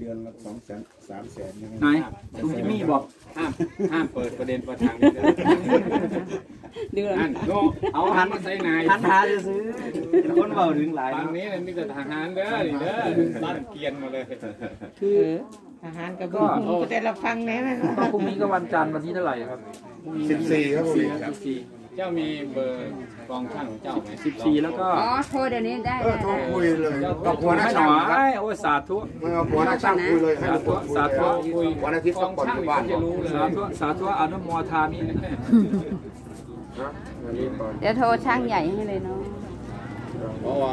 เดือนละสองแสนสามแสนยังไงไหนลุงจิมมี่บอกห้ามห้ามเปิดประเด็นประทังนี้เลยเดือนนั่นโง่เอาหันมาใส่นายทันหาจะซื้อคนเบาถึงหลายฝั่งนี้นี่ก็ทหารเด้อนี่เด้อบ้านเกียนมาเลยคือทหารกับบุญแต่เราฟังแน่ไหมก็พรุ่งนี้ก็วันจันทร์วันที่เท่าไหร่ครับสิบสี่ครับผมสิบสี่ เจ้ามีเบอร์กองช่างของเจ้าไหมสิบสี่แล้วก็อ๋อโทรเดี๋ยวนี้ได้เออโทรคุยเลยกับหัวหน้าไม่หช่างน่อครับยโอ้ยสาธุไม่เอาหัวหน้าช่างคุยเลยให้สาลูกธุคุยสาธุคุยวันอาทิตย์ต้องก่อนที่บ้านจะรู้เลยสาธุสาธุอนุโมทามินะวันนี้ก่อนเดี๋ยวโทรช่างใหญ่ให้เลยเนาะเพราะว่า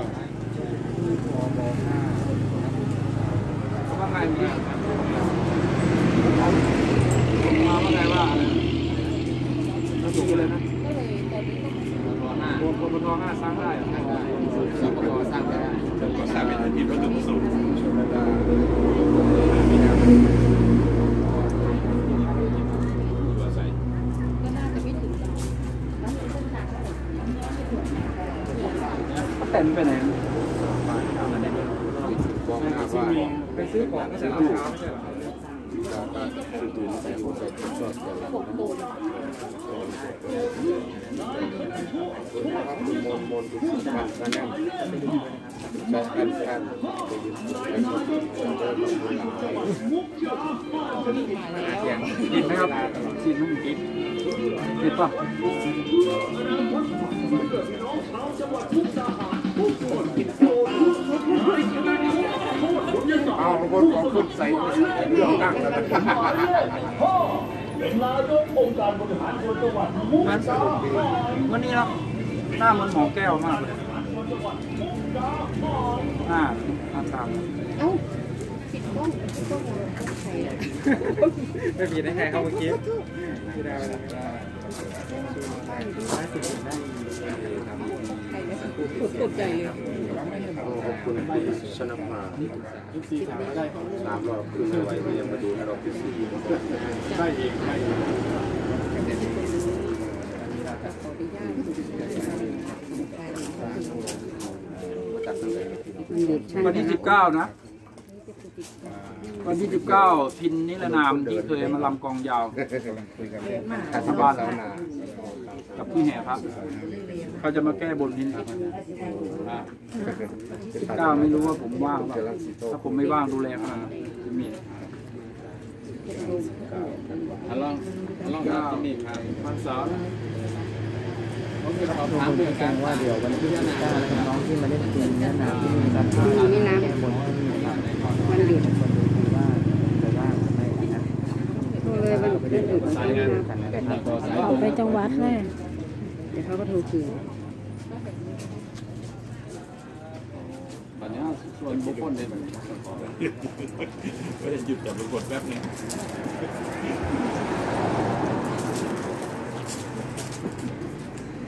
ว่าไงมีมาว่าไงว่าอะไรเราถูก เลยนะรอหน้าโปรโมทห้าสร้างได้เหรอสปกสร้างได้ก็สร้างเป็นอาชีพรถตู้สูงเต็มไปไหนบอกหน้าว่าไปซื้อของก็จะเอาเช้าไม่ใช่เหรอมนมนทุกท่านมานั่งใช้กันกันไปยืนไปยืนเดินลงมาหลาย กินไหมครับกินนุ่มกินกินป่ะ เอาบางคนก็ขึ้นใส่เรื่องนั่งแล้วมันงั้นวันนี้เนาะหน้ามันหมอแก้วมากเลยหน้าหน้าตามเอ้าปิดกล้องปิดกล้องใครอะไม่ผิดได้ไงเขาเมื่อกี้ที่ได้ใครนะตกตกใจเลย บคุณชนะมาสามรอบขึ้นไม่ไหวก็ยังมาดูในรอบที่สี่ได้เองได้ตัดตั้งแต่มันหยุดช่างวันที่สิบเก้านะ วันที่สิบเก้าพินนิรนามที่เคยมาลำกองยาวคุยกันที่บ้านเรากับพี่แห่พระเขาจะมาแก้บนที่นี่สิบเก้าไม่รู้ว่าผมว่างเปล่าถ้าผมไม่ว่างดูแลเขานะจะมีฮัลโหลฮัลโหลครับที่นี่ครับวันเสาร์ผมจะขอถามเรื่องการว่าเดี๋ยววันที่จะนาน้องที่มาเล่นเกมเนี่ยนะที่มีการมีนี่น้ำมันหยุดโทรเลยมันหยุดมันหยุด สายงานต่อสายออกไปจังหวัดแน่เดี๋ยวเขาก็โทรคืนตอนนี้ส่วนบุคคลเด่นก็จะหยุดจับปรากฏแป๊บนึง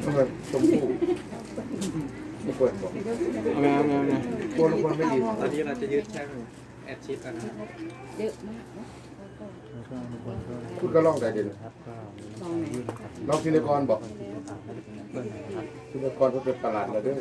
ต้องแบบชมพู่ไม่ควรบอกเอาไงเอาไงเอาไงควรควรไม่ดีตอนนี้เราจะยึดแค่แอดชิปกันนะเยอะมาก พูดก็ล่องแต่เด่นลองไหนน้องพินกรบอกพินกรเขาเป็นประหลาดแล้วด้วย